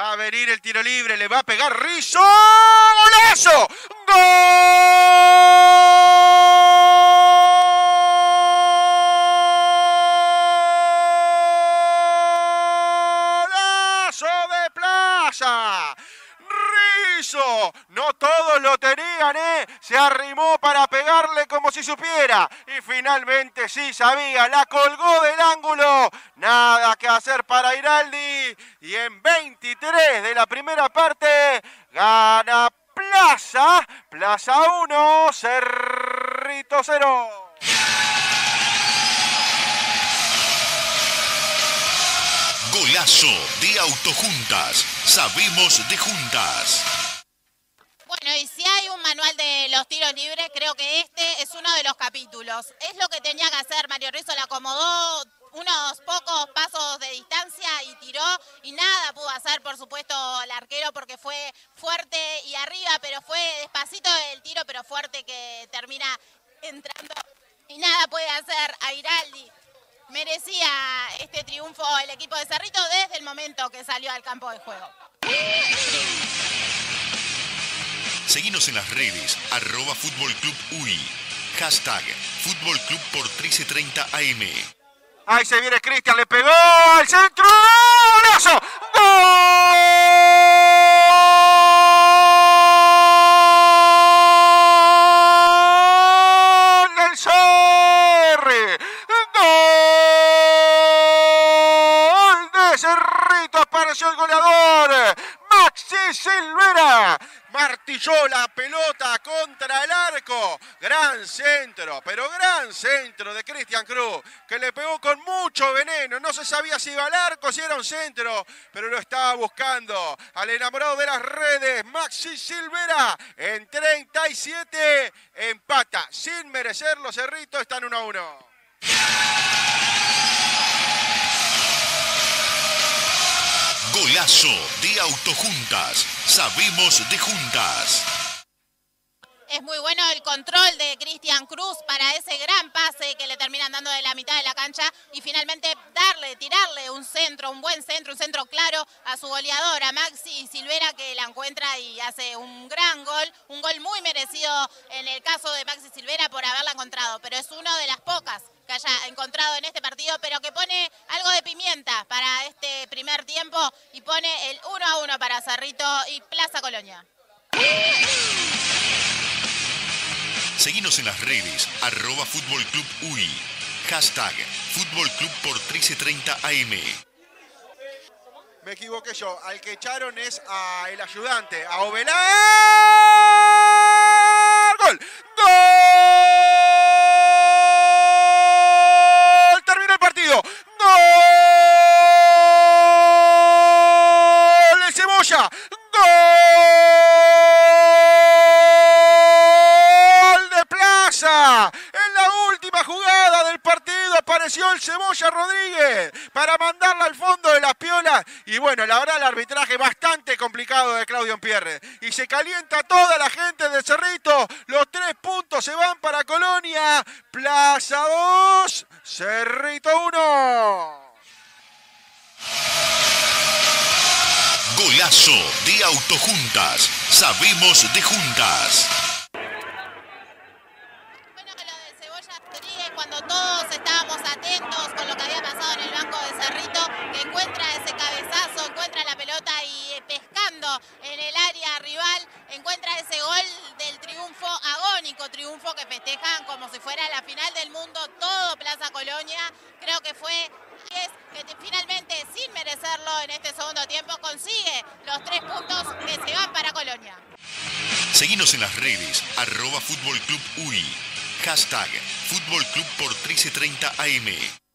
Va a venir el tiro libre, le va a pegar Rizzo. ¡Golazo! ¡Golazo No todos lo tenían, ¿eh? Se arrimó para pegarle como si supiera. Y finalmente sí sabía, la colgó del ángulo. Nada que hacer para Iraldi. Y en 23 de la primera parte gana Plaza. Plaza 1, Cerrito 0. Golazo de Autojuntas. Sabemos de juntas. Y si hay un manual de los tiros libres, creo que este es uno de los capítulos. Es lo que tenía que hacer. Mario Rizzo le acomodó unos pocos pasos de distancia y tiró y nada pudo hacer, por supuesto, el arquero porque fue fuerte y arriba, pero fue despacito el tiro, pero fuerte que termina entrando y nada puede hacer a. Merecía este triunfo el equipo de Cerrito desde el momento que salió al campo de juego. Seguinos en las redes, arroba Fútbol Club UI. Hashtag Fútbol Club por 1330 AM. Ahí se viene Cristian, le pegó al centro. ¡Golazo! ¡Gol del! ¡Gol de Cerrito! Apareció el goleador. Maxi Silvera. Martilló la pelota contra el arco. Gran centro, pero gran centro de Cristian Cruz, que le pegó con mucho veneno. No se sabía si iba al arco, si era un centro, pero lo estaba buscando. Al enamorado de las redes, Maxi Silvera, en 37, empata. Sin merecerlo, Cerrito, están 1 a 1. Golazo de Autojuntas. Sabemos de juntas. Es muy bueno el control de Cristian Cruz para ese gran pase que le terminan dando de la mitad de la cancha y finalmente darle, tirarle un centro, un buen centro, un centro claro a su goleador, a Maxi Silvera, que la encuentra y hace un gran gol, un gol muy merecido en el caso de Maxi Silvera por haberla encontrado, pero es una de las pocas que haya encontrado en este partido, pero que pone algo de pimienta para este primer tiempo pone el 1 a 1 para Cerrito y Plaza Colonia. Seguinos en las redes, arroba Fútbol Club UI. Hashtag Fútbol Club por 1330 AM. Me equivoqué yo. Al que echaron es a el ayudante, a Ovelar. En la última jugada del partido apareció el Cebolla Rodríguez para mandarla al fondo de las piolas. Y bueno, la verdad el arbitraje bastante complicado de Claudio Pierre. Y se calienta toda la gente de Cerrito. Los tres puntos se van para Colonia. Plaza 2, Cerrito 1. Golazo de Autojuntas. Sabemos de juntas. En el área rival, encuentra ese gol del triunfo agónico, triunfo que festejan como si fuera la final del mundo, todo Plaza Colonia. Creo que fue que te- finalmente, sin merecerlo en este segundo tiempo, consigue los tres puntos que se van para Colonia. Seguinos en las redes, arroba Fútbol Club UI. Hashtag Fútbol Club por 1330 AM.